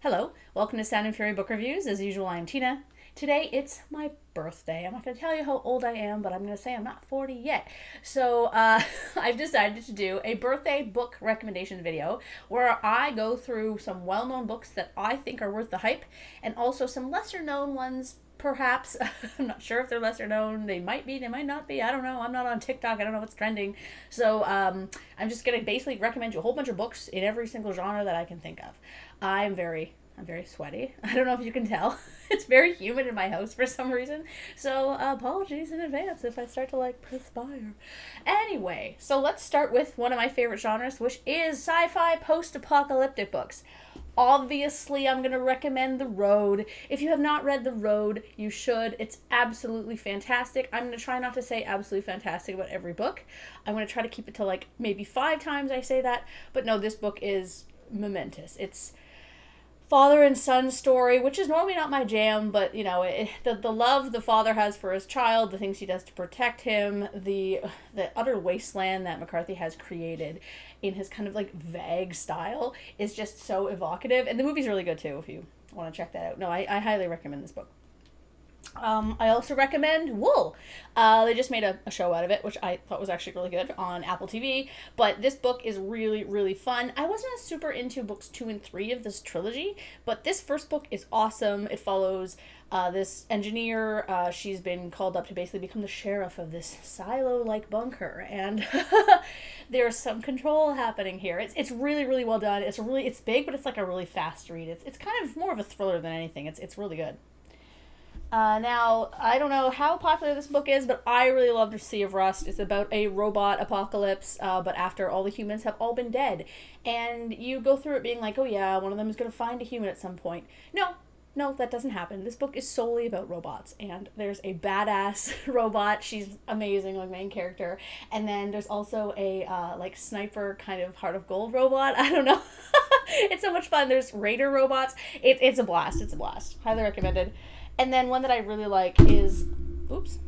Hello, welcome to Sound and Fury Book Reviews. As usual, I'm Tina. Today it's my birthday. I'm not going to tell you how old I am, but I'm going to say I'm not 40 yet. So uh, I've decided to do a birthday book recommendation video where I go through some well known books that I think are worth the hype and also some lesser known ones perhaps. I'm not sure if they're lesser known. They might be, they might not be. I don't know. I'm not on TikTok. I don't know what's trending. So um, I'm just going to basically recommend you a whole bunch of books in every single genre that I can think of. I'm very I'm very sweaty. I don't know if you can tell. it's very humid in my house for some reason. So apologies in advance if I start to like perspire. Anyway, so let's start with one of my favorite genres, which is sci-fi post-apocalyptic books. Obviously, I'm going to recommend The Road. If you have not read The Road, you should. It's absolutely fantastic. I'm going to try not to say absolutely fantastic about every book. I'm going to try to keep it to like maybe five times I say that. But no, this book is momentous. It's father and son story, which is normally not my jam, but you know, it, the the love the father has for his child, the things he does to protect him, the the utter wasteland that McCarthy has created in his kind of like vague style is just so evocative, and the movie's really good too if you want to check that out. No, I, I highly recommend this book. Um, I also recommend Wool. Uh, they just made a, a, show out of it, which I thought was actually really good on Apple TV. But this book is really, really fun. I wasn't super into books two and three of this trilogy, but this first book is awesome. It follows uh, this engineer. Uh, she's been called up to basically become the sheriff of this silo like bunker, and there's some control happening here. It's, it's really, really well done. It's really it's big, but it's like a really fast read. It's, it's kind of more of a thriller than anything. It's, it's really good. Uh, now, I don't know how popular this book is, but I really loved The Sea of Rust. It's about a robot apocalypse, uh, but after all the humans have all been dead. And you go through it being like, oh yeah, one of them is going to find a human at some point. No, no, that doesn't happen. This book is solely about robots, and there's a badass robot. She's amazing, like main character, and then there's also a uh, like sniper kind of heart of gold robot. I don't know. it's so much fun. There's raider robots. It, it's a blast. It's a blast. Highly recommended. And then one that I really like is, oops,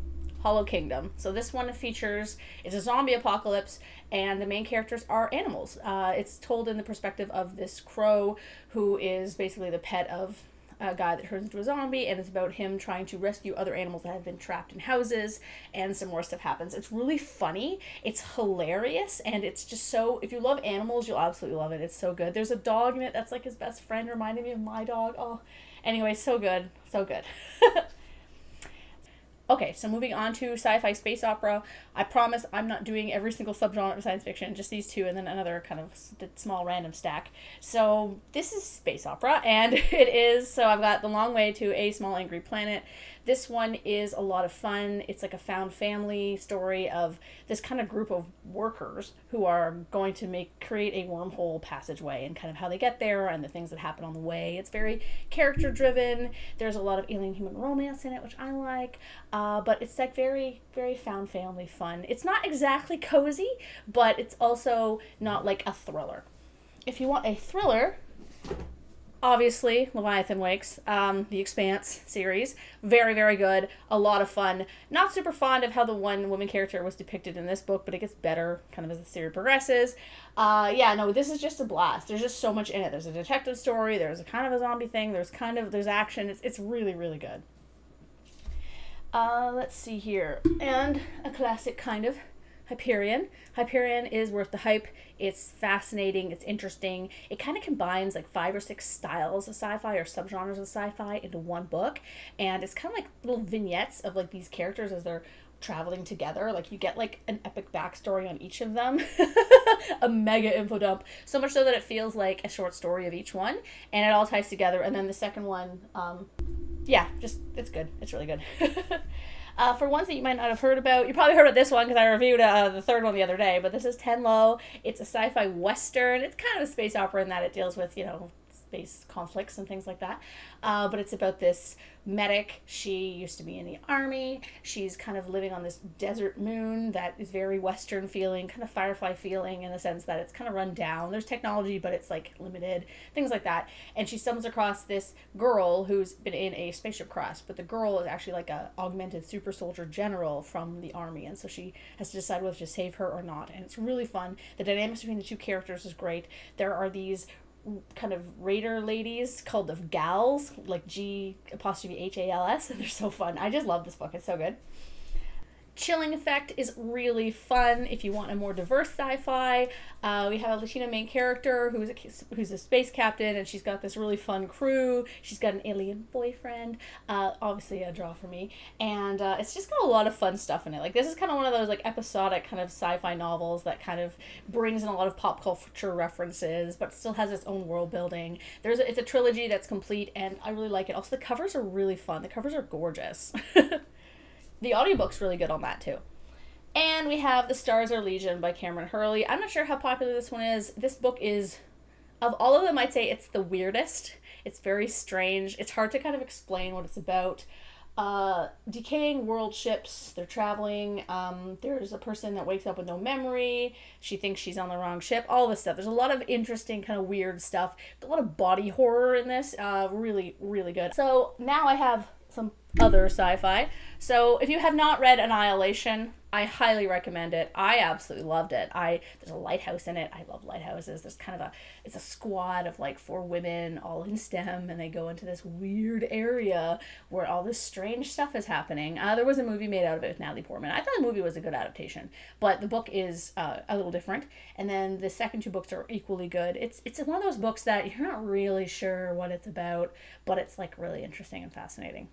Hollow Kingdom. So this one features it's a zombie apocalypse, and the main characters are animals. Uh, it's told in the perspective of this crow, who is basically the pet of a guy that turns into a zombie, and it's about him trying to rescue other animals that have been trapped in houses, and some more stuff happens. It's really funny, it's hilarious, and it's just so. If you love animals, you'll absolutely love it. It's so good. There's a dog in it that's like his best friend, reminding me of my dog. Oh, Anyway, so good. So good. okay, so moving on to sci fi space opera. I promise I'm not doing every single subgenre of science fiction, just these two and then another kind of small random stack. So this is space opera, and it is. So I've got The Long Way to a Small Angry Planet. This one is a lot of fun. It's like a found family story of this kind of group of workers who are going to make create a wormhole passageway and kind of how they get there and the things that happen on the way. It's very character driven. There's a lot of alien human romance in it, which I like. Uh, but it's like very very found family fun. It's not exactly cozy, but it's also not like a thriller. If you want a thriller, obviously leviathan wakes um, the expanse series. Very very good. A lot of fun. Not super fond of how the one woman character was depicted in this book but it gets better kind of as the series progresses. Uh, yeah no this is just a blast. There's just so much in it. There's a detective story. There's a kind of a zombie thing. There's kind of there's action. It's, it's really really good. Uh, let's see here. And a classic kind of Hyperion. Hyperion is worth the hype. It's fascinating. It's interesting. It kind of combines like five or six styles of sci-fi or subgenres of sci-fi into one book, and it's kind of like little vignettes of like these characters as they're traveling together. Like you get like an epic backstory on each of them, a mega info dump. So much so that it feels like a short story of each one, and it all ties together. And then the second one, um, yeah, just it's good. It's really good. Uh, for ones that you might not have heard about, you probably heard about this one because I reviewed uh, the third one the other day. But this is Tenlo. It's a sci-fi western. It's kind of a space opera in that it deals with you know space conflicts and things like that. Uh, but it's about this medic. She used to be in the army. She's kind of living on this desert moon that is very Western feeling, kind of Firefly feeling in the sense that it's kind of run down. There's technology, but it's like limited, things like that. And she stumbles across this girl who's been in a spaceship crash, but the girl is actually like a augmented super soldier general from the army, and so she has to decide whether to save her or not. And it's really fun. The dynamics between the two characters is great. There are these kind of raider ladies called the Gals, like G apostrophe H A L S, and they're so fun. I just love this book. It's so good. Chilling Effect is really fun if you want a more diverse sci-fi. Uh, we have a Latina main character who's a, who's a space captain, and she's got this really fun crew. She's got an alien boyfriend, uh, obviously a draw for me, and uh, it's just got a lot of fun stuff in it. Like this is kind of one of those like episodic kind of sci-fi novels that kind of brings in a lot of pop culture references, but still has its own world building. There's a, it's a trilogy that's complete, and I really like it. Also, the covers are really fun. The covers are gorgeous. the audiobook's really good on that too. And we have The Stars Are Legion by Kameron Hurley. I'm not sure how popular this one is. This book is, of all of them, I'd say it's the weirdest. It's very strange. It's hard to kind of explain what it's about. Uh, decaying world ships, they're traveling. Um, there's a person that wakes up with no memory. She thinks she's on the wrong ship. All this stuff. There's a lot of interesting, kind of weird stuff. A lot of body horror in this. Uh, really, really good. So now I have some other sci-fi. So if you have not read Annihilation, I highly recommend it. I absolutely loved it. I there's a lighthouse in it. I love lighthouses. There's kind of a it's a squad of like four women all in STEM, and they go into this weird area where all this strange stuff is happening. Uh, there was a movie made out of it with Natalie Portman. I thought the movie was a good adaptation, but the book is uh, a little different. And then the second two books are equally good. It's it's one of those books that you're not really sure what it's about, but it's like really interesting and fascinating.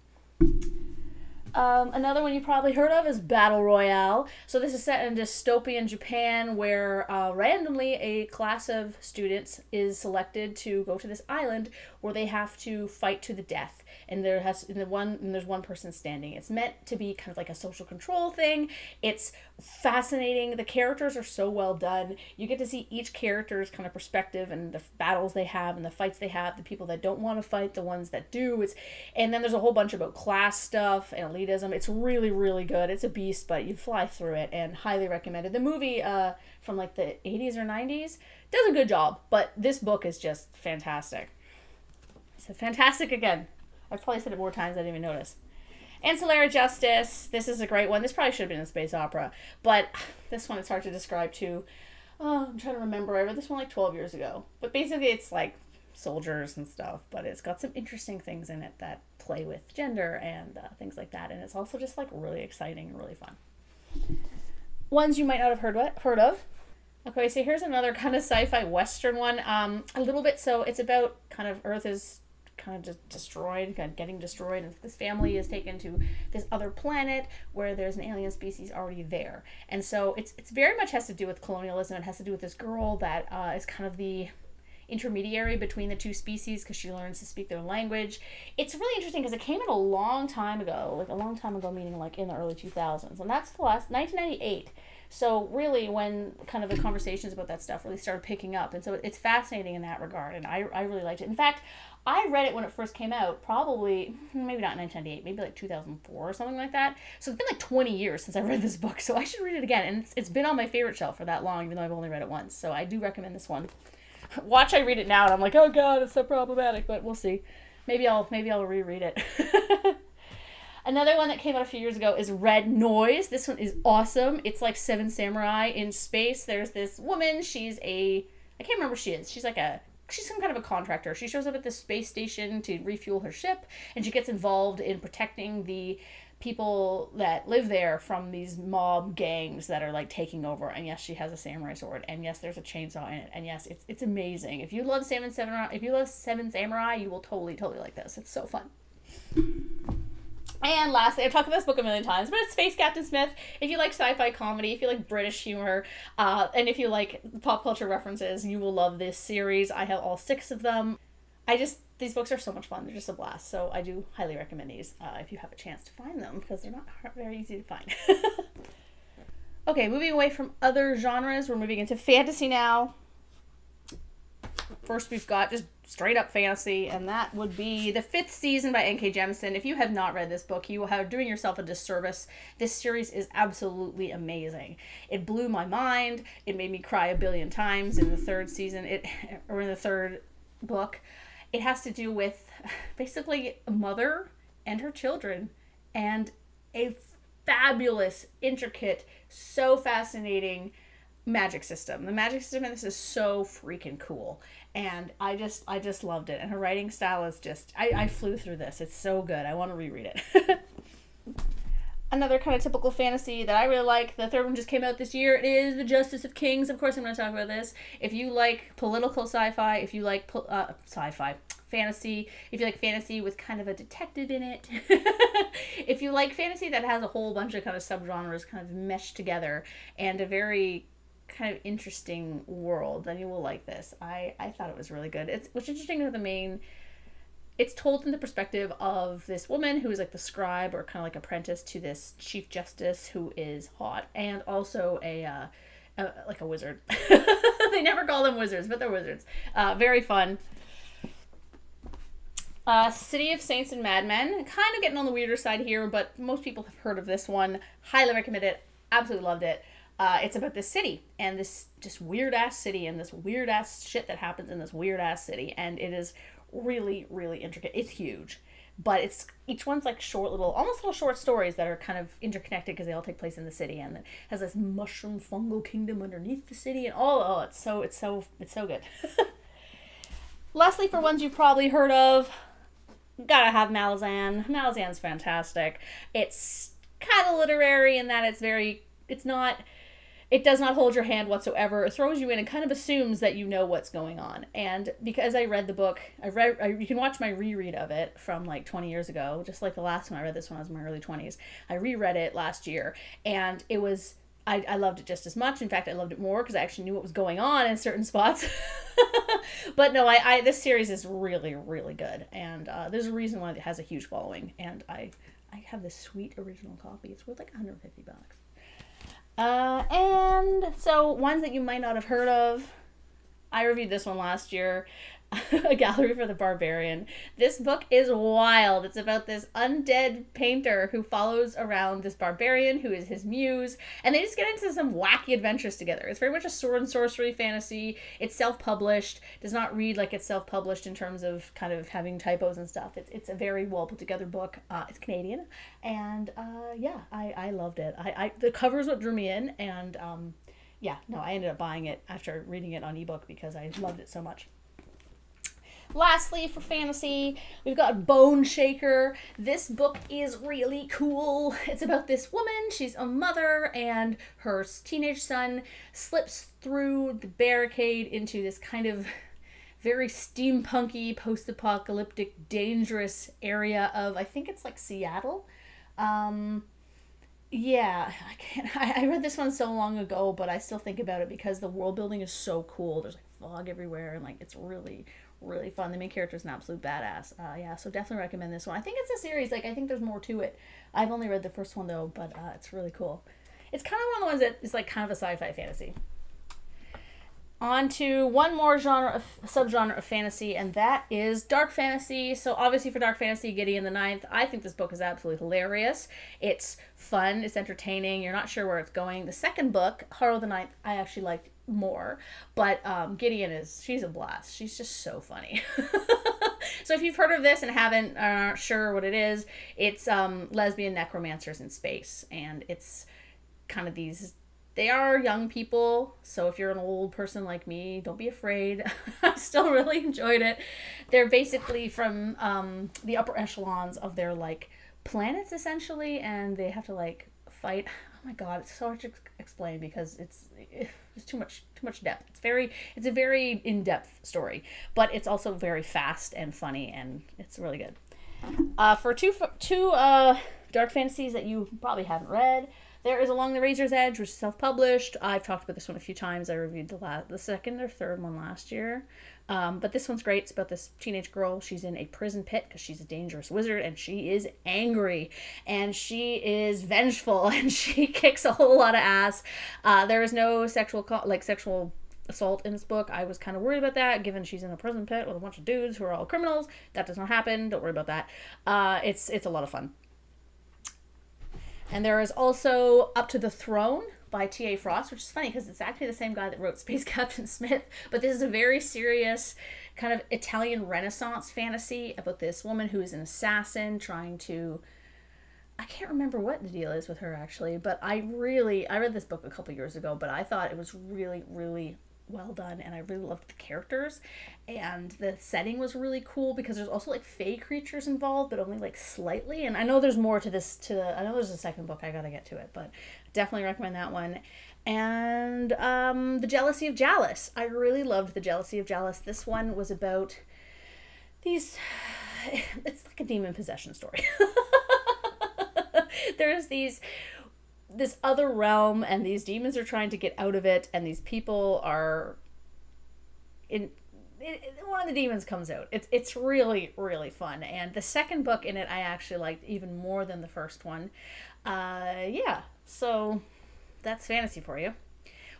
Um, another one you probably heard of is Battle Royale. So this is set in dystopian Japan where uh, randomly a class of students is selected to go to this island where they have to fight to the death and there has in the one and there's one person standing. It's meant to be kind of like a social control thing. It's fascinating. The characters are so well done. You get to see each character's kind of perspective and the battles they have and the fights they have, the people that don't want to fight, the ones that do. It's and then there's a whole bunch about class stuff and elitism. It's really really good. It's a beast, but you fly through it and highly recommended. The movie uh from like the 80s or 90s does a good job, but this book is just fantastic. So fantastic again. I've probably said it more times I didn't even notice. Ancillary Justice. This is a great one. This probably should have been a space opera, but this one it's hard to describe too. Oh, I'm trying to remember. I read this one like 12 years ago. But basically, it's like soldiers and stuff, but it's got some interesting things in it that play with gender and uh, things like that. And it's also just like really exciting and really fun. Ones you might not have heard what, heard of. Okay, so here's another kind of sci-fi western one. Um, a little bit. So it's about kind of Earth is kind of just destroyed, kind of getting destroyed, and this family is taken to this other planet where there's an alien species already there. And so it's it's very much has to do with colonialism. It has to do with this girl that uh, is kind of the intermediary between the two species because she learns to speak their language. It's really interesting because it came out a long time ago, like a long time ago, meaning like in the early 2000s, and that's the last 1998. So really, when kind of the conversations about that stuff really started picking up, and so it's fascinating in that regard, and I, I really liked it. In fact, I read it when it first came out, probably hmm, maybe not 1998, maybe like 2004 or something like that. So it's been like 20 years since I read this book, so I should read it again. And it's, it's been on my favorite shelf for that long, even though I've only read it once. So I do recommend this one. Watch I read it now, and I'm like, oh god, it's so problematic, but we'll see. Maybe I'll maybe I'll reread it. Another one that came out a few years ago is Red Noise. This one is awesome. It's like Seven Samurai in space. There's this woman. She's a I can't remember she is. She's like a she's some kind of a contractor. She shows up at the space station to refuel her ship, and she gets involved in protecting the people that live there from these mob gangs that are like taking over. And yes, she has a samurai sword, and yes, there's a chainsaw in it, and yes, it's it's amazing. If you love Seven Samurai, if you love Seven Samurai, you will totally totally like this. It's so fun. And lastly, I've talked about this book a million times, but it's Space Captain Smith. If you like sci-fi comedy, if you like British humor, uh, and if you like pop culture references, you will love this series. I have all six of them. I just these books are so much fun. They're just a blast. So I do highly recommend these uh, if you have a chance to find them because they're not very easy to find. okay, moving away from other genres, we're moving into fantasy now. First, we've got just straight up fantasy, and that would be the fifth season by N.K. Jemisin. If you have not read this book, you are doing yourself a disservice. This series is absolutely amazing. It blew my mind. It made me cry a billion times in the third season. It or in the third book. It has to do with basically a mother and her children, and a fabulous, intricate, so fascinating magic system. The magic system in this is so freaking cool. And I just I just loved it. And her writing style is just I, I flew through this. It's so good. I want to reread it. Another kind of typical fantasy that I really like. The third one just came out this year. It is The Justice of Kings. Of course, I'm going to talk about this. If you like political sci-fi, if you like uh, sci-fi, fantasy, if you like fantasy with kind of a detective in it, if you like fantasy that has a whole bunch of kind of subgenres kind of meshed together and a very kind of interesting world, then you will like this. I, I thought it was really good. It's what's interesting with the main it's told in the perspective of this woman who is like the scribe or kind of like apprentice to this chief justice who is hot and also a, uh, a like a wizard. they never call them wizards, but they're wizards. Uh, very fun. Uh, City of Saints and Madmen, kind of getting on the weirder side here, but most people have heard of this one. Highly recommend it. Absolutely loved it. Uh, it's about this city and this just weird ass city and this weird ass shit that happens in this weird ass city, and it is really, really intricate. It's huge, but it's each one's like short little, almost little short stories that are kind of interconnected because they all take place in the city, and it has this mushroom fungal kingdom underneath the city, and all oh, it's so it's so it's so good. Lastly, for ones you've probably heard of, gotta have Malazan. Malazan's fantastic. It's kind of literary in that it's very, it's not it does not hold your hand whatsoever. It throws you in and kind of assumes that you know what's going on. And because I read the book, I read I, you can watch my reread of it from like 20 years ago, just like the last time I read this when I was in my early 20s. I reread it last year and it was I, I loved it just as much. In fact, I loved it more because I actually knew what was going on in certain spots. but no, I, I this series is really really good, and uh, there's a reason why it has a huge following. And I I have this sweet original copy. It's worth like 150 bucks. Uh, and so ones that you might not have heard of. I reviewed this one last year. a gallery for the barbarian. This book is wild. It's about this undead painter who follows around this barbarian who is his muse, and they just get into some wacky adventures together. It's very much a sword and sorcery fantasy. It's self-published. Does not read like it's self-published in terms of kind of having typos and stuff. It's it's a very well put together book. Uh, it's Canadian, and uh, yeah, I I loved it. I, I the cover is what drew me in, and um, yeah, no, I ended up buying it after reading it on ebook because I loved it so much. Lastly, for fantasy, we've got Bone Shaker. This book is really cool. It's about this woman. She's a mother, and her teenage son slips through the barricade into this kind of very steampunky, post apocalyptic, dangerous area of, I think it's like Seattle. Um, yeah, I can't. I, I read this one so long ago, but I still think about it because the world building is so cool. There's like fog everywhere, and like it's really, really fun. The main character is an absolute badass. Uh, yeah, so definitely recommend this one. I think it's a series. Like I think there's more to it. I've only read the first one though, but uh, it's really cool. It's kind of one of the ones that is like kind of a sci-fi fantasy. On to one more genre of subgenre of fantasy, and that is dark fantasy. So obviously for dark fantasy, Gideon the Ninth, I think this book is absolutely hilarious. It's fun, it's entertaining. You're not sure where it's going. The second book, Harrow the Ninth, I actually liked more. But um, Gideon is she's a blast. She's just so funny. so if you've heard of this and haven't are not sure what it is, it's um, lesbian necromancers in space, and it's kind of these. They are young people, so if you're an old person like me, don't be afraid. I still really enjoyed it. They're basically from um, the upper echelons of their like planets essentially, and they have to like fight. Oh my god, it's so hard to explain because it's it's too much too much depth. It's very it's a very in depth story, but it's also very fast and funny, and it's really good. Uh, for two two uh, dark fantasies that you probably haven't read, there is Along the Razor's Edge, which is self published. I've talked about this one a few times. I reviewed the last the second or third one last year. Um, but this one's great. It's about this teenage girl. She's in a prison pit because she's a dangerous wizard and she is angry and she is vengeful and she kicks a whole lot of ass. Uh, there is no sexual, co- like, sexual assault in this book. I was kind of worried about that, given she's in a prison pit with a bunch of dudes who are all criminals. That does not happen. Don't worry about that. Uh, it's it's a lot of fun. And there is also Up to the Throne, by T.A. Frost, which is funny because it's actually the same guy that wrote Space Captain Smith. But this is a very serious kind of Italian Renaissance fantasy about this woman who is an assassin trying to I can't remember what the deal is with her actually, but I really I read this book a couple years ago, but I thought it was really really well done and I really loved the characters. And the setting was really cool because there's also like fey creatures involved but only like slightly. And I know there's more to this to the I know there's a second book I got to get to it but definitely recommend that one. And um The Jealousy of Jalis. I really loved The Jealousy of Jalis. This one was about these it's like a demon possession story. There's these this other realm and these demons are trying to get out of it and these people are in it, it, one of the demons comes out. It's it's really really fun, and the second book in it I actually liked even more than the first one. Uh, yeah, so that's fantasy for you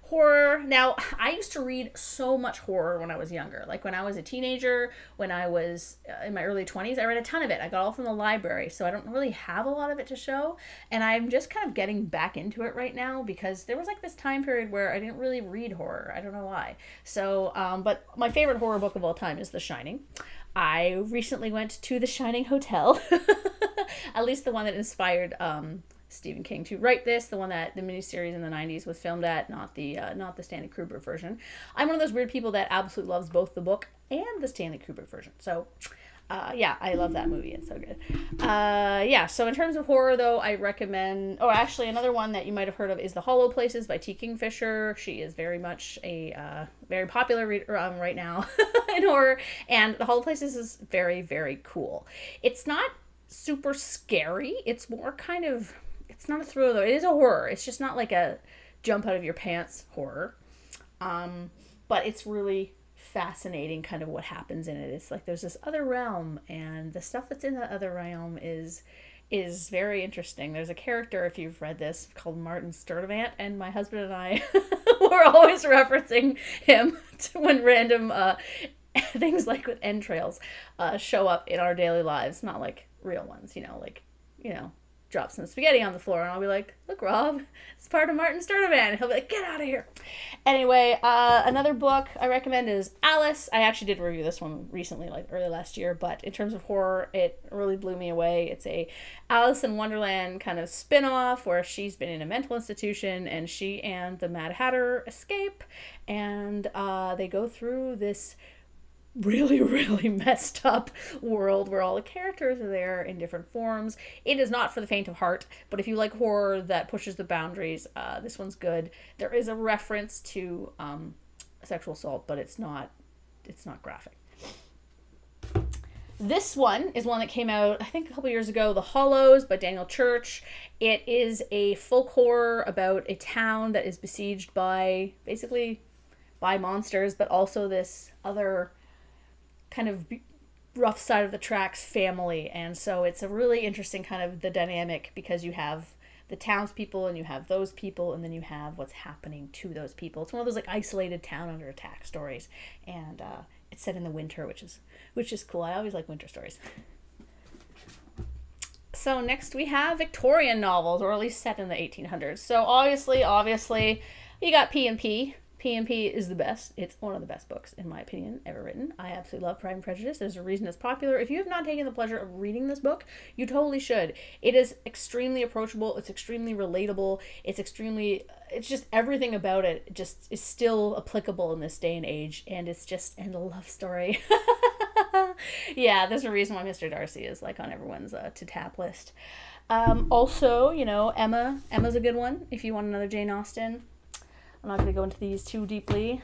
horror. Now, I used to read so much horror when I was younger. Like when I was a teenager, when I was uh, in my early 20s, I read a ton of it. I got all from the library, so I don't really have a lot of it to show. And I'm just kind of getting back into it right now because there was like this time period where I didn't really read horror. I don't know why. So, um, but my favorite horror book of all time is The Shining. I recently went to the Shining Hotel, at least the one that inspired um, Stephen King to write this, the one that the miniseries in the '90s was filmed at, not the uh, not the Stanley Kubrick version. I'm one of those weird people that absolutely loves both the book and the Stanley Kubrick version. So, uh, yeah, I love that movie. It's so good. Uh, yeah. So in terms of horror, though, I recommend. Oh, actually, another one that you might have heard of is The Hollow Places by T. Kingfisher. She is very much a uh, very popular reader um, right now in horror, and The Hollow Places is very very cool. It's not super scary. It's more kind of it's not a thriller. Though. It is a horror. It's just not like a jump out of your pants horror. Um, but it's really fascinating kind of what happens in it. It's like there's this other realm and the stuff that's in that other realm is is very interesting. There's a character, if you've read this, called Martin Sturdivant, and my husband and I were always referencing him when random uh, things like with entrails uh, show up in our daily lives. Not like real ones, you know, like, you know, drop some spaghetti on the floor and I'll be like, look, Rob, it's part of Martin Sturdivant. And he'll be like, get out of here. Anyway, uh, another book I recommend is Alice. I actually did review this one recently, like early last year, but in terms of horror, it really blew me away. It's a Alice in Wonderland kind of spin-off where she's been in a mental institution and she and the Mad Hatter escape and uh, they go through this really, really messed up world where all the characters are there in different forms. It is not for the faint of heart, but if you like horror that pushes the boundaries, uh, this one's good. There is a reference to um, sexual assault, but it's not it's not graphic. This one is one that came out, I think, a couple years ago, The Hollows by Daniel Church. It is a folk horror about a town that is besieged by basically by monsters, but also this other kind of rough side of the tracks family and so it's a really interesting kind of the dynamic because you have the townspeople and you have those people and then you have what's happening to those people. It's one of those like isolated town under attack stories and uh, it's set in the winter which is which is cool. I always like winter stories. So next we have victorian novels or at least set in the 1800s so obviously obviously you got p and p P&P is the best. It's one of the best books, in my opinion, ever written. I absolutely love Pride and Prejudice. There's a reason it's popular. If you have not taken the pleasure of reading this book, you totally should. It is extremely approachable. It's extremely relatable. It's extremely, it's just everything about it just is still applicable in this day and age. And it's just, and a love story. yeah, there's a reason why Mr. Darcy is like on everyone's uh, to tap list. Um, also, you know, Emma. Emma's a good one if you want another Jane Austen. I'm not going to go into these too deeply.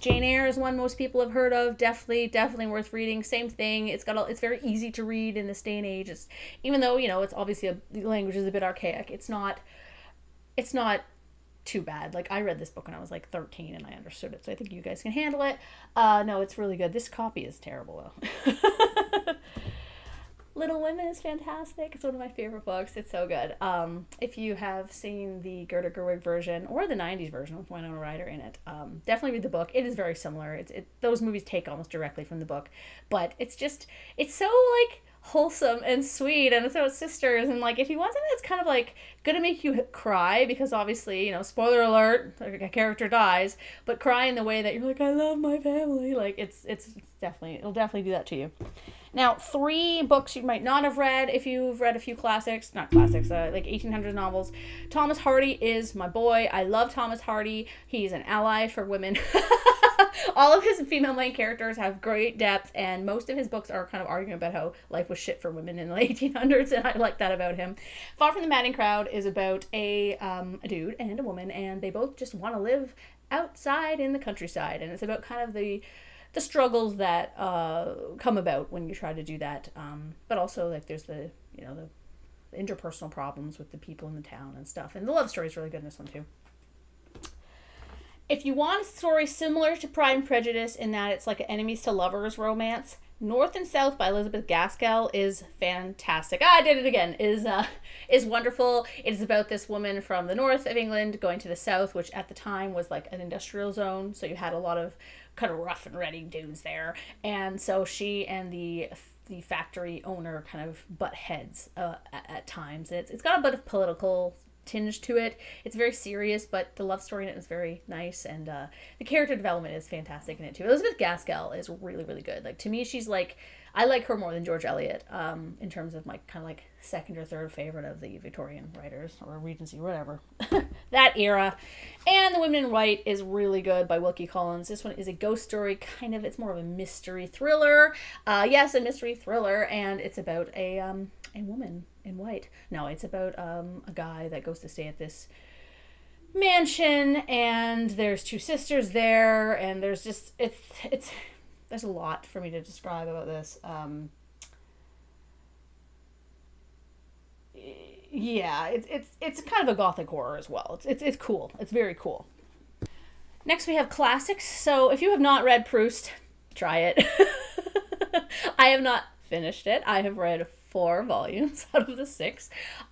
Jane Eyre is one most people have heard of. Definitely, definitely worth reading. Same thing. It's got a, it's very easy to read in this day and age. It's even though you know it's obviously a, the language is a bit archaic. It's not, it's not too bad. Like I read this book when I was like 13 and I understood it, so I think you guys can handle it. Uh, no, it's really good. This copy is terrible though. Little Women is fantastic. It's one of my favorite books. It's so good. Um, if you have seen the Greta Gerwig version or the '90s version with Winona Ryder in it, um, definitely read the book. It is very similar. It's it, those movies take almost directly from the book, but it's just it's so like wholesome and sweet and it's about sisters and like if you want something that's kind of like gonna make you cry because obviously you know spoiler alert a character dies but cry in the way that you're like i love my family like it's it's definitely it'll definitely do that to you Now, three books you might not have read if you've read a few classics, not classics, uh, like 1800 novels. Thomas Hardy is my boy. I love Thomas Hardy. He's an ally for women. All of his female main characters have great depth, and most of his books are kind of arguing about how life was shit for women in the 1800s, and I like that about him. Far from the Madding Crowd is about a, um, a dude and a woman, and they both just want to live outside in the countryside, and it's about kind of the the struggles that uh, come about when you try to do that. Um, but also like there's the you know the interpersonal problems with the people in the town and stuff. And the love story is really good in this one too. If you want a story similar to Pride and Prejudice in that it's like an enemies to lovers romance, North and South by Elizabeth Gaskell is fantastic. Ah, I did it again. Is uh, is wonderful. It is about this woman from the north of England going to the south, which at the time was like an industrial zone. So you had a lot of kind of rough and ready dudes there, and so she and the the factory owner kind of butt heads uh, at, at times. It's it's got a bit of political tinge to it. It's very serious, but the love story in it is very nice, and uh, the character development is fantastic in it too. Elizabeth Gaskell is really really good. Like to me, she's like I like her more than George Eliot um, in terms of my kind of like second or third favorite of the Victorian writers or Regency, whatever. that era. And The Women in White is really good by Wilkie Collins. This one is a ghost story, kind of, it's more of a mystery thriller. Uh, yes, a mystery thriller, and it's about a, um, a woman in white. No, it's about um, a guy that goes to stay at this mansion and there's two sisters there and there's just it's it's there's a lot for me to describe about this. Um, yeah, it's it's it's kind of a gothic horror as well. It's it's it's cool. It's very cool. Next we have classics. So if you have not read Proust, try it. I have not finished it. I have read four volumes out of the six.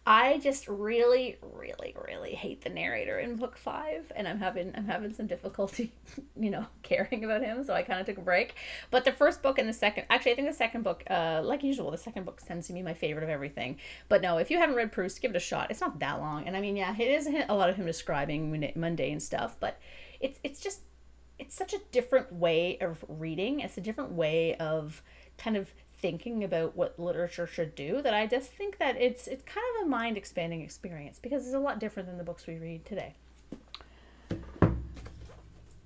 I just really, really, really hate the narrator in book five, and I'm having I'm having some difficulty, you know, caring about him. So I kind of took a break. But the first book and the second, actually, I think the second book, uh, like usual, the second book tends to be my favorite of everything. But no, if you haven't read Proust, give it a shot. It's not that long, and I mean, yeah, it is a lot of him describing mundane stuff, but it's it's just it's such a different way of reading. It's a different way of kind of thinking about what literature should do that I just think that it's it's kind of a mind expanding experience because it's a lot different than the books we read today.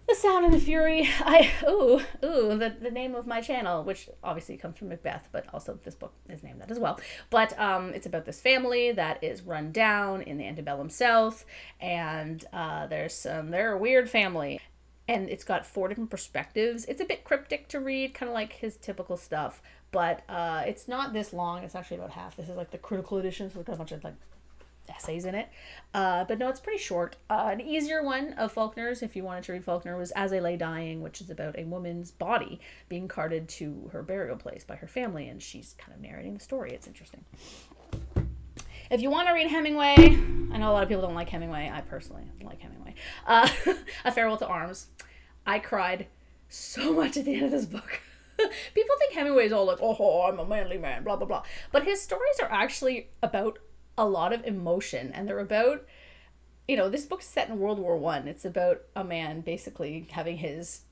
The Sound and the Fury. I ooh ooh the, the name of my channel, which obviously comes from Macbeth, but also this book is named that as well. But um, it's about this family that is run down in the antebellum South, and uh, there's some they're a weird family, and it's got four different perspectives. It's a bit cryptic to read, kind of like his typical stuff, but uh, it's not this long. It's actually about half. This is like the critical edition, so it's got a bunch of like essays in it. Uh, but no, it's pretty short. Uh, an easier one of Faulkner's, if you wanted to read Faulkner, was As I Lay Dying, which is about a woman's body being carted to her burial place by her family, and she's kind of narrating the story. It's interesting. If you want to read Hemingway, I know a lot of people don't like Hemingway. I personally like Hemingway. Uh, a Farewell to Arms. I cried so much at the end of this book. People think Hemingway is all like, oh, I'm a manly man, blah, blah, blah. But his stories are actually about a lot of emotion and they're about, you know, this book's set in World War One. It's about a man basically having his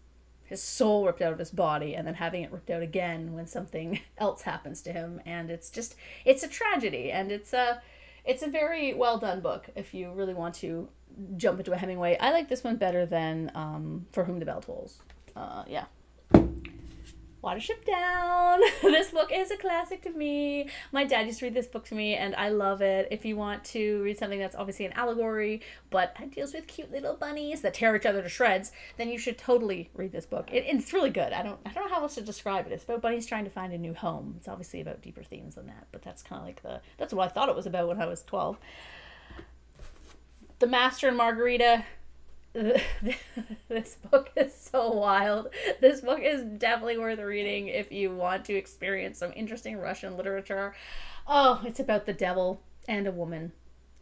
his soul ripped out of his body and then having it ripped out again when something else happens to him and it's just it's a tragedy and it's a it's a very well done book if you really want to jump into a Hemingway. I like this one better than um, For Whom the Bell Tolls. Uh, yeah. Watership Down. this book is a classic to me. My dad used to read this book to me, and I love it. If you want to read something that's obviously an allegory, but it deals with cute little bunnies that tear each other to shreds, then you should totally read this book. It, it's really good. I don't I don't know how else to describe it. It's about bunnies trying to find a new home. It's obviously about deeper themes than that, but that's kind of like the that's what I thought it was about when I was twelve. The Master and Margarita this book is so wild. This book is definitely worth reading if you want to experience some interesting Russian literature. Oh, it's about the devil and a woman,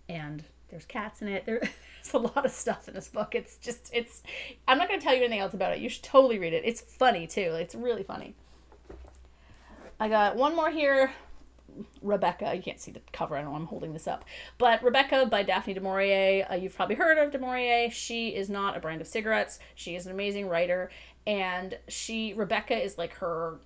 and there's cats in it. There's a lot of stuff in this book. It's just, it's. I'm not going to tell you anything else about it. You should totally read it. It's funny too. It's really funny. I got one more here. Rebecca. You can't see the cover. I know I'm holding this up. But Rebecca by Daphne du Maurier. Uh, you've probably heard of du Maurier. She is not a brand of cigarettes. She is an amazing writer. And she, Rebecca is like her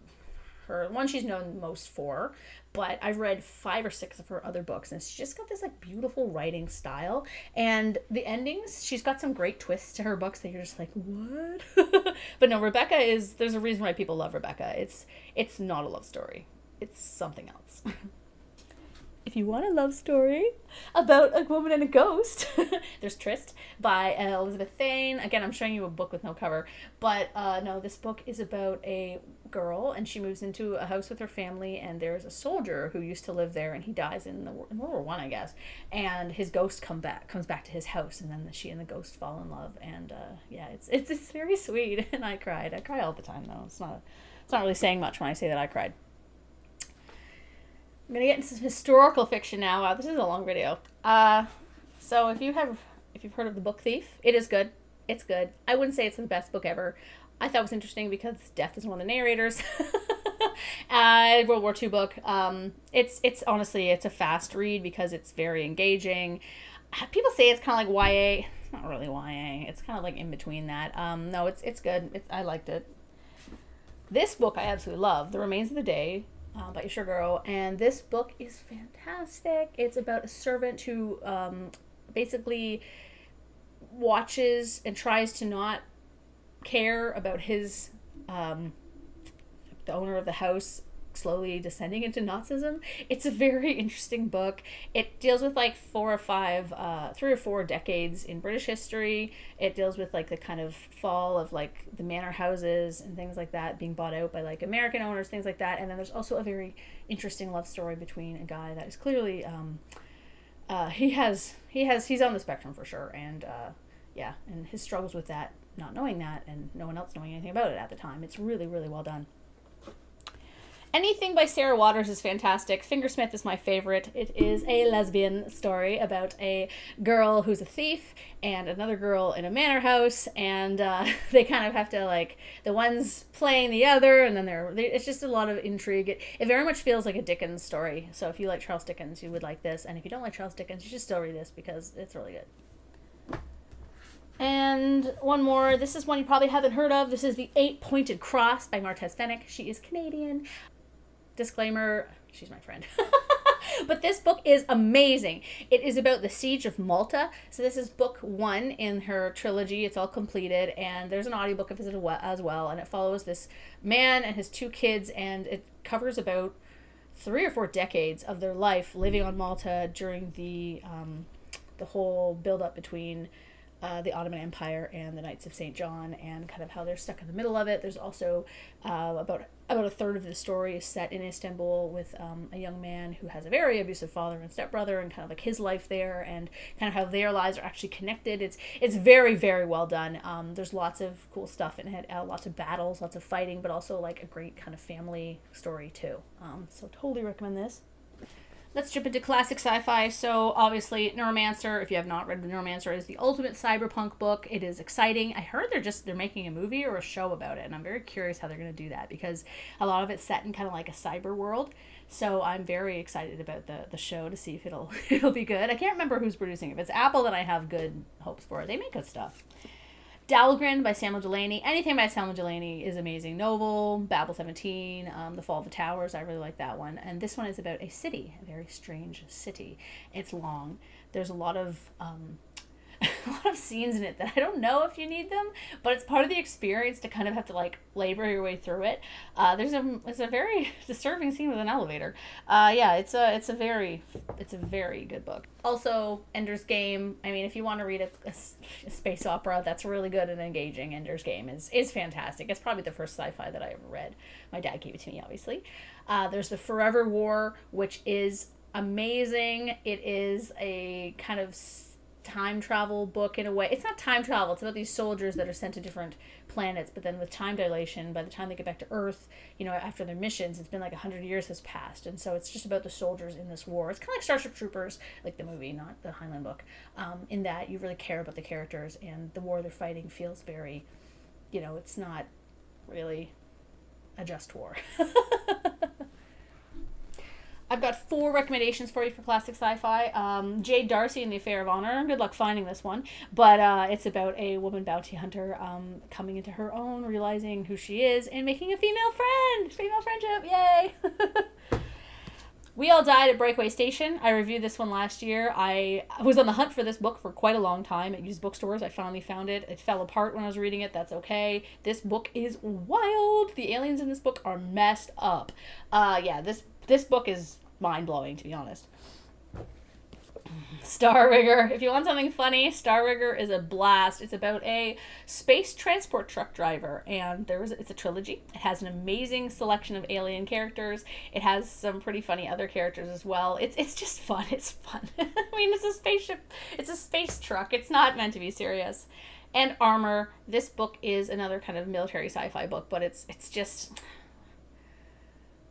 her. One she's known most for, but I've read five or six of her other books, and she's just got this like beautiful writing style. And the endings, she's got some great twists to her books that you're just like, what? but no, Rebecca is. There's a reason why people love Rebecca. It's it's not a love story. It's something else. if you want a love story about a woman and a ghost, there's Tryst by uh, Elizabeth Thane. Again, I'm showing you a book with no cover, but uh, no, this book is about a girl and she moves into a house with her family, and there's a soldier who used to live there, and he dies in, the, in World War One, I, I guess, and his ghost come back comes back to his house, and then she and the ghost fall in love, and uh, yeah, it's it's it's very sweet, and I cried. I cry all the time though. It's not it's not really saying much when I say that I cried. I'm gonna get into some historical fiction now. Wow, this is a long video. Uh, so if you have, if you've heard of the Book Thief, it is good. It's good. I wouldn't say it's the best book ever. I thought it was interesting because Death is one of the narrators. uh, World War II book. Um, it's it's honestly it's a fast read because it's very engaging. People say it's kind of like YA. It's not really YA. It's kind of like in between that. Um, no, it's it's good. It's I liked it. This book I absolutely love. The Remains of the Day uh, by Ishiguro, and this book is fantastic. It's about a servant who um, basically watches and tries to not care about his um, the owner of the house slowly descending into Nazism. It's a very interesting book. It deals with like four or five, uh, three or four decades in British history. It deals with like the kind of fall of like the manor houses and things like that being bought out by like American owners, things like that. And then there's also a very interesting love story between a guy that is clearly, um, uh, he has, he has, he's on the spectrum for sure. And, uh, yeah, and his struggles with that, not knowing that, and no one else knowing anything about it at the time. It's really, really well done. Anything by Sarah Waters is fantastic. Fingersmith is my favorite. It is a lesbian story about a girl who's a thief and another girl in a manor house, and uh, they kind of have to like the one's playing the other, and then they're they, it's just a lot of intrigue. It, it very much feels like a Dickens story. So if you like Charles Dickens, you would like this, and if you don't like Charles Dickens, you should still read this because it's really good. And one more. This is one you probably haven't heard of. This is The Eight Pointed Cross by Marthese Fenwick. She is Canadian disclaimer she's my friend. But this book is amazing. It is about the siege of malta. So this is book one in her trilogy. It's all completed and there's an audiobook of it as well and it follows this man and his two kids and it covers about three or four decades of their life living on malta during the um, the whole build up between uh, the Ottoman Empire and the Knights of St. John, and kind of how they're stuck in the middle of it. There's also uh, about about a third of the story is set in Istanbul with um, a young man who has a very abusive father and stepbrother, and kind of like his life there, and kind of how their lives are actually connected. It's it's very very well done. Um, there's lots of cool stuff in it, uh, lots of battles, lots of fighting, but also like a great kind of family story too. Um, so totally recommend this let's jump into classic sci-fi. So obviously, Neuromancer. If you have not read Neuromancer, is the ultimate cyberpunk book. It is exciting. I heard they're just they're making a movie or a show about it, and I'm very curious how they're going to do that because a lot of it's set in kind of like a cyber world. So I'm very excited about the the show to see if it'll it'll be good. I can't remember who's producing. It. If it's Apple, then I have good hopes for it. They make good stuff. Dhalgren by Samuel Delany. Anything by Samuel Delany is amazing. Nova, Babel 17, um, The Fall of the Towers. I really like that one. And this one is about a city, a very strange city. It's long. There's a lot of um, a lot of scenes in it that I don't know if you need them, but it's part of the experience to kind of have to like labor your way through it. Uh, there's a it's a very disturbing scene with an elevator. Uh, yeah, it's a it's a very it's a very good book. Also, Ender's Game. I mean, if you want to read a, a, a space opera that's really good and engaging, Ender's Game is is fantastic. It's probably the first sci-fi that I ever read. My dad gave it to me, obviously. Uh, there's the Forever War, which is amazing. It is a kind of time travel book in a way. It's not time travel. It's about these soldiers that are sent to different planets, but then with time dilation, by the time they get back to Earth, you know, after their missions, it's been like hundred years has passed, and so it's just about the soldiers in this war. It's kind of like Starship Troopers, like the movie, not the Heinlein book. Um, in that you really care about the characters, and the war they're fighting feels very, you know, it's not really a just war. I've got four recommendations for you for classic sci-fi. Um, Jade Darcy and the Affair of Honor. Good luck finding this one, but uh, it's about a woman bounty hunter um, coming into her own, realizing who she is, and making a female friend. Female friendship, yay! We All Died at Breakaway Station. I reviewed this one last year. I was on the hunt for this book for quite a long time at used bookstores. I finally found it. It fell apart when I was reading it. That's okay. This book is wild. The aliens in this book are messed up. Uh yeah, this this book is mind-blowing to be honest. Star Rigger. If you want something funny, Star Rigger is a blast. It's about a space transport truck driver, and there's it's a trilogy. It has an amazing selection of alien characters. It has some pretty funny other characters as well. It's it's just fun. It's fun. I mean, it's a spaceship. It's a space truck. It's not meant to be serious. And armor. This book is another kind of military sci-fi book, but it's it's just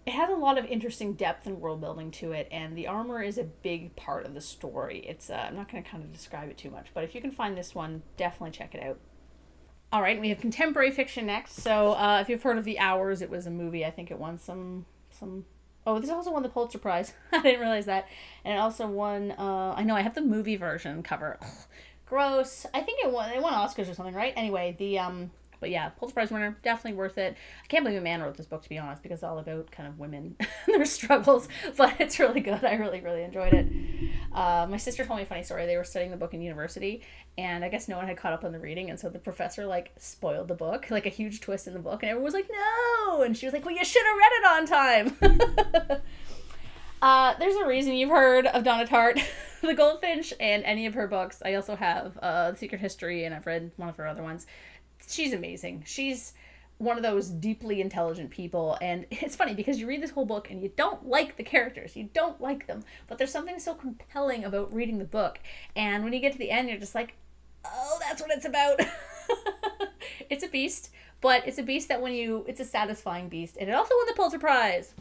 it has a lot of interesting depth and world building to it, and the armor is a big part of the story. It's uh, I'm not going to kind of describe it too much, but if you can find this one, definitely check it out. All right, we have contemporary fiction next. So uh, if you've heard of The Hours, it was a movie. I think it won some some. Oh, this also won the Pulitzer Prize. I didn't realize that, and it also won. Uh, I know I have the movie version cover. Gross. I think it won. It won Oscars or something, right? Anyway, the um but yeah, Pulitzer Prize winner, definitely worth it. I can't believe a man wrote this book, to be honest, because it's all about kind of women and their struggles. But it's really good. I really, really enjoyed it. Uh, my sister told me a funny story. They were studying the book in university, and I guess no one had caught up on the reading, and so the professor like spoiled the book, like a huge twist in the book, and everyone was like, "No!" And she was like, "Well, you should have read it on time." Uh, there's a reason you've heard of Donna Tartt, The Goldfinch, and any of her books. I also have uh, The Secret History, and I've read one of her other ones she's amazing. She's one of those deeply intelligent people. And it's funny because you read this whole book and you don't like the characters. You don't like them. But there's something so compelling about reading the book. And when you get to the end you're just like oh that's what it's about. It's a beast. But it's a beast that when you it's a satisfying beast. And it also won the pulitzer prize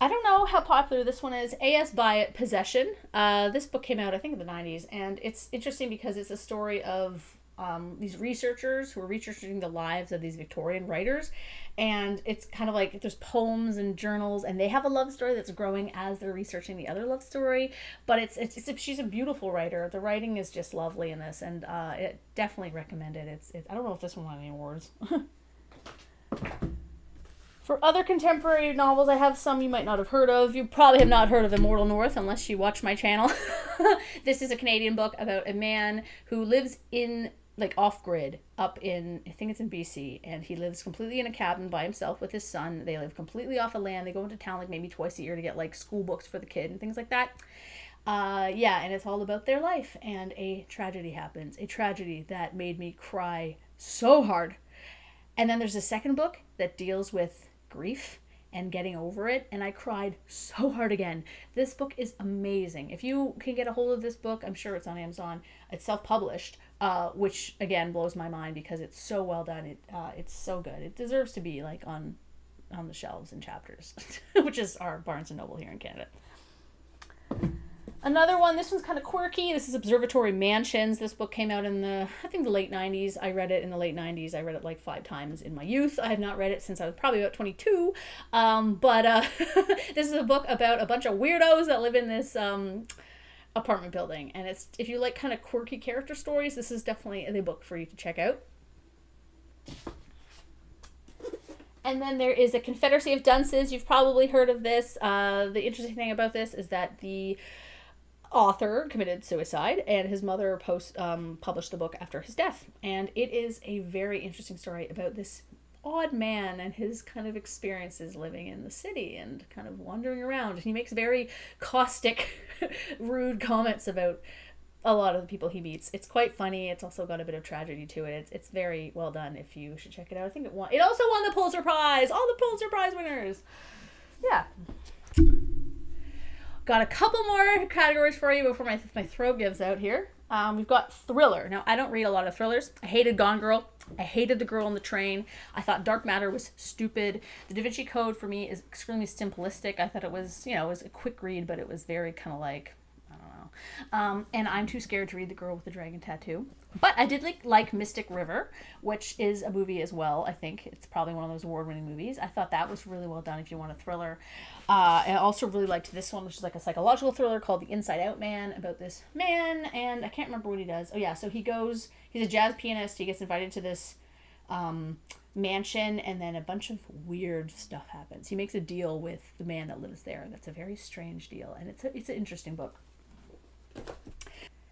I don't know how popular this one is. A.S. Byatt, Possession. Uh, this book came out, I think, in the 90s, and it's interesting because it's a story of um, these researchers who are researching the lives of these Victorian writers. And it's kind of like there's poems and journals, and they have a love story that's growing as they're researching the other love story. But it's, it's, it's she's a beautiful writer. The writing is just lovely in this, and uh, it definitely recommend it. It's, it's I don't know if this one won any awards. For other contemporary novels, I have some you might not have heard of. You probably have not heard of Immortal North unless you watch my channel. this is a Canadian book about a man who lives in like off grid up in I think it's in BC and he lives completely in a cabin by himself with his son. They live completely off the land. They go into town like maybe twice a year to get like school books for the kid and things like that. Uh, yeah, and it's all about their life and a tragedy happens. A tragedy that made me cry so hard. And then there's a second book that deals with grief and getting over it and i cried so hard again. This book is amazing. If you can get a hold of this book i'm sure it's on amazon. It's self-published uh, which again blows my mind because it's so well done. It uh, it's so good. It deserves to be like on on the shelves in chapters which is our barnes and noble here in canada Another one, this one's kind of quirky. This is Observatory Mansions. This book came out in the, I think, the late 90s. I read it in the late 90s. I read it like five times in my youth. I have not read it since I was probably about 22. Um, but uh, this is a book about a bunch of weirdos that live in this um, apartment building. And it's if you like kind of quirky character stories, this is definitely a book for you to check out. And then there is a Confederacy of Dunces. You've probably heard of this. Uh, the interesting thing about this is that the author committed suicide and his mother post um, published the book after his death. And it is a very interesting story about this odd man and his kind of experiences living in the city and kind of wandering around. And he makes very caustic rude comments about a lot of the people he meets. It's quite funny. It's also got a bit of tragedy to it. It's, it's very well done if you should check it out. I think it won it also won the pulitzer prize all the pulitzer prize winners. Yeah Got a couple more categories for you before my, my throat gives out here. Um, we've got thriller. Now, I don't read a lot of thrillers. I hated Gone Girl. I hated The Girl on the Train. I thought Dark Matter was stupid. The Da Vinci Code for me is extremely simplistic. I thought it was, you know, it was a quick read, but it was very kind of like. Um, and I'm too scared to read The Girl with the Dragon Tattoo. But I did like, like Mystic River, which is a movie as well. I think it's probably one of those award winning movies. I thought that was really well done if you want a thriller. Uh, I also really liked this one, which is like a psychological thriller called The Inside Out Man about this man. And I can't remember what he does. Oh, yeah. So he goes, he's a jazz pianist. He gets invited to this um, mansion, and then a bunch of weird stuff happens. He makes a deal with the man that lives there. That's a very strange deal. And it's, a, it's an interesting book.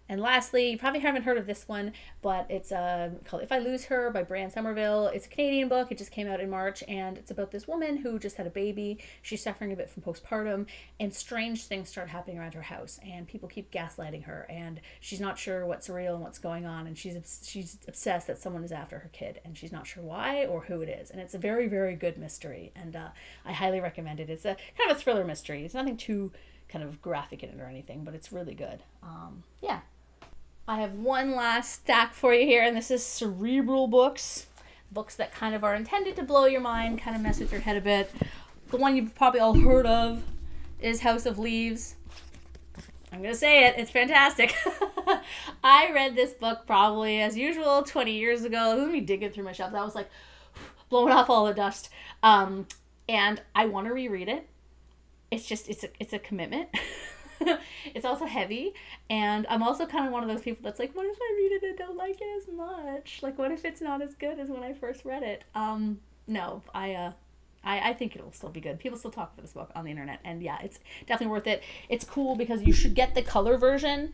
And lastly, you probably haven't heard of this one, but it's uh, called If I Lose Her by Brand Somerville. It's a Canadian book. It just came out in March, and it's about this woman who just had a baby. She's suffering a bit from postpartum, and strange things start happening around her house, and people keep gaslighting her, and she's not sure what's real and what's going on, and she's she's obsessed that someone is after her kid, and she's not sure why or who it is. And it's a very very good mystery, and uh, I highly recommend it. It's a kind of a thriller mystery. It's nothing too kind of graphic in it or anything, but it's really good. Um, yeah, I have one last stack for you here, and this is cerebral books. Books that kind of are intended to blow your mind, kind of mess with your head a bit. The one you've probably all heard of is House of Leaves. I'm going to say it, it's fantastic. I read this book probably, as usual, 20 years ago. Let me digging through my shelves. I was like blowing off all the dust. Um, and I want to reread it. It's just, it's a, it's a commitment. it's also heavy, and I'm also kind of one of those people that's like, what if I read it and don't like it as much? Like, what if it's not as good as when I first read it? Um, no, I uh, I, I think it'll still be good. People still talk about this book on the internet, and yeah, it's definitely worth it. It's cool because you should get the color version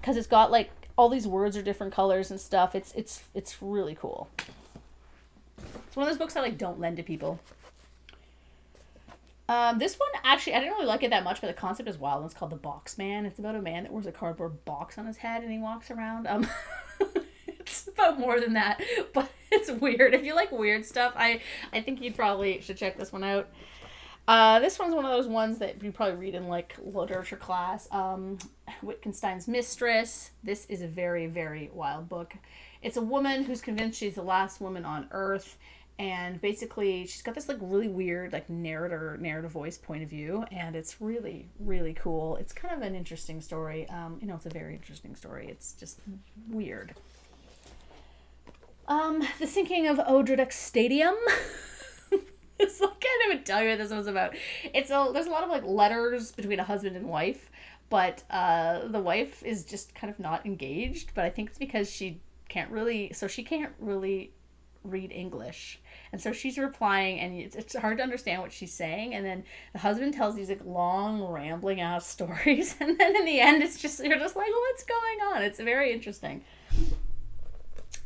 because it's got like all these words are different colors and stuff. It's it's it's really cool. It's one of those books I like don't lend to people um, this one actually I didn't really like it that much, but the concept is wild. It's called the Box Man. It's about a man that wears a cardboard box on his head and he walks around. Um, it's about more than that, but it's weird. If you like weird stuff, I I think you probably should check this one out. Uh, this one's one of those ones that you probably read in like literature class. Um, Wittgenstein's Mistress. This is a very very wild book. It's a woman who's convinced she's the last woman on Earth and basically she's got this like really weird like narrator narrative voice point of view and it's really really cool. It's kind of an interesting story. Um, you know it's a very interesting story. It's just weird. Um the sinking of Odradek stadium. It's like, I can't even tell you what this was about. It's a there's a lot of like letters between a husband and wife but uh the wife is just kind of not engaged but i think it's because she can't really so she can't really read English. And so she's replying, and it's, it's hard to understand what she's saying. And then the husband tells these like long, rambling out stories. And then in the end, it's just, you're just like, what's going on? It's very interesting.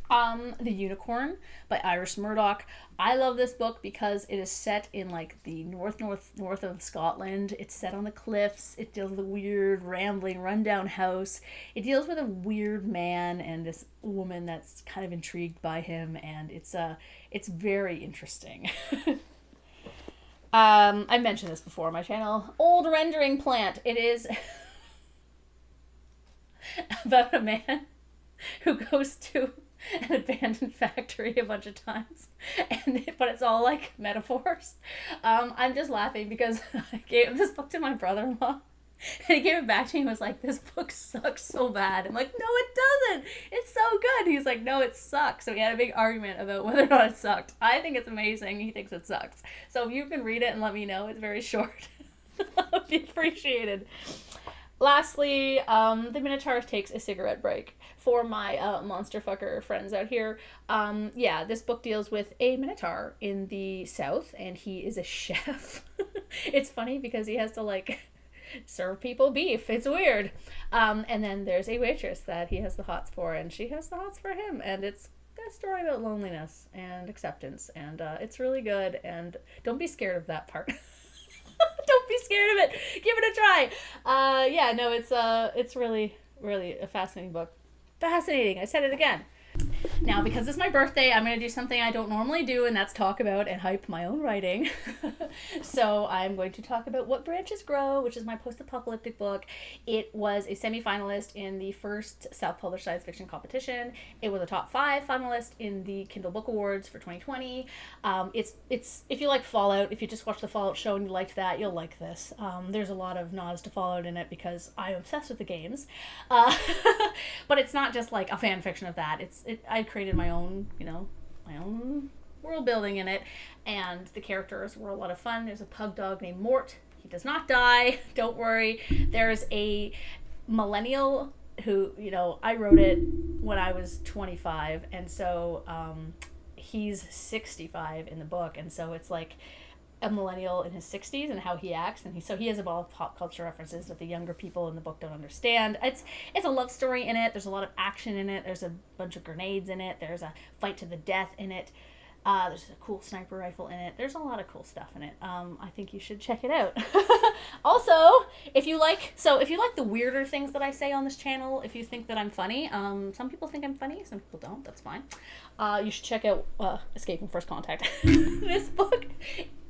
Um, The Unicorn by Iris Murdoch. I love this book because it is set in like the north north north of Scotland. It's set on the cliffs. It deals with a weird, rambling, rundown house. It deals with a weird man and this woman that's kind of intrigued by him, and it's uh it's very interesting. um, I mentioned this before on my channel. Old rendering plant. It is about a man who goes to an abandoned factory a bunch of times. And but it's all like metaphors. Um i'm just laughing because i gave this book to my brother-in-law. And he gave it back to me and was like this book sucks so bad. I'm like no it doesn't. It's so good. He's like no it sucks. So we had a big argument about whether or not it sucked. I think it's amazing. He thinks it sucks. So if you can read it and let me know it's very short. I'll be appreciated lastly um the minotaur takes a cigarette break for my uh, monster fucker friends out here. Um, yeah, this book deals with a minotaur in the south, and he is a chef. it's funny because he has to like serve people beef. It's weird. Um, and then there's a waitress that he has the hots for, and she has the hots for him, and it's a story about loneliness and acceptance, and uh, it's really good. And don't be scared of that part. don't be scared of it. Give it a try. Uh, yeah, no, it's uh, it's really, really a fascinating book. Fascinating. I said it again. Now, because it's my birthday, I'm going to do something I don't normally do, and that's talk about and hype my own writing. so, I'm going to talk about What Branches Grow, which is my post apocalyptic book. It was a semi finalist in the first self published science fiction competition. It was a top five finalist in the Kindle Book Awards for 2020. Um, it's, it's if you like Fallout, if you just watched the Fallout show and you liked that, you'll like this. Um, there's a lot of nods to Fallout in it because I'm obsessed with the games. Uh, but it's not just like a fan fiction of that. It's it, I created my own, you know, my own world building in it, and the characters were a lot of fun. There's a pug dog named Mort. He does not die. Don't worry. There's a millennial who, you know, I wrote it when I was 25, and so um, he's 65 in the book, and so it's like a millennial in his 60s and how he acts and he so he has a lot of pop culture references that the younger people in the book don't understand. It's it's a love story in it. There's a lot of action in it. There's a bunch of grenades in it. There's a fight to the death in it. Uh, there's a cool sniper rifle in it. There's a lot of cool stuff in it. Um, i think you should check it out. Also if you like so if you like the weirder things that i say on this channel if you think that i'm funny um, some people think i'm funny some people don't that's fine. Uh, you should check out uh, escaping first contact. This book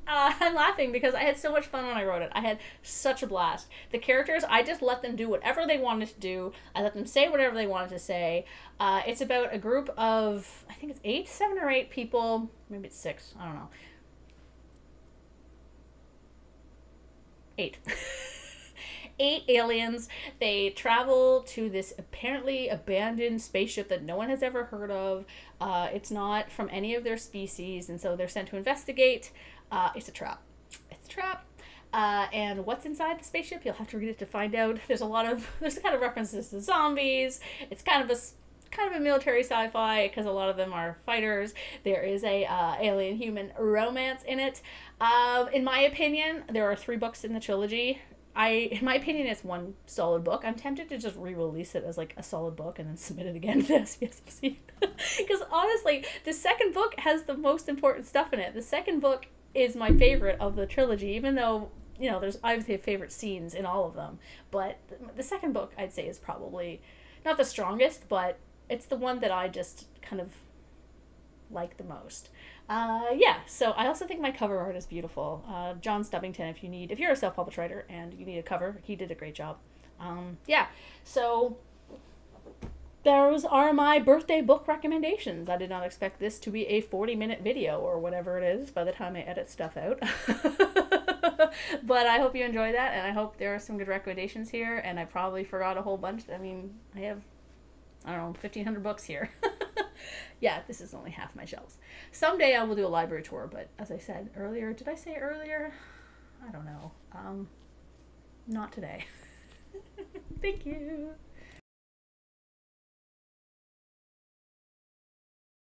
uh, I'm laughing because I had so much fun when I wrote it. I had such a blast. The characters, I just let them do whatever they wanted to do. I let them say whatever they wanted to say. Uh, it's about a group of, I think it's eight, seven or eight people. Maybe it's six. I don't know. Eight. eight aliens. They travel to this apparently abandoned spaceship that no one has ever heard of. Uh, it's not from any of their species, and so they're sent to investigate. Uh, it's a trap. It's a trap. Uh, and what's inside the spaceship? You'll have to read it to find out. There's a lot of there's kind of references to zombies. It's kind of a kind of a military sci-fi because a lot of them are fighters. There is a uh, alien human romance in it. Um, in my opinion, there are three books in the trilogy. I, in my opinion, it's one solid book. I'm tempted to just re-release it as like a solid book and then submit it again to SPSFC. Because honestly, the second book has the most important stuff in it. The second book is my favorite of the trilogy, even though you know there's obviously favorite scenes in all of them. But the second book, I'd say, is probably not the strongest, but it's the one that I just kind of like the most. Uh, yeah, so I also think my cover art is beautiful. Uh, John Stubbington, if you need, if you're a self-published writer and you need a cover, he did a great job. Um, yeah, so those are my birthday book recommendations. I did not expect this to be a 40 minute video or whatever it is by the time I edit stuff out. but I hope you enjoy that and I hope there are some good recommendations here and I probably forgot a whole bunch. I mean, I have, I don't know, 1500 books here. yeah, this is only half my shelves. Someday I will do a library tour, but as I said earlier, did I say earlier? I don't know. Um, not today. Thank you.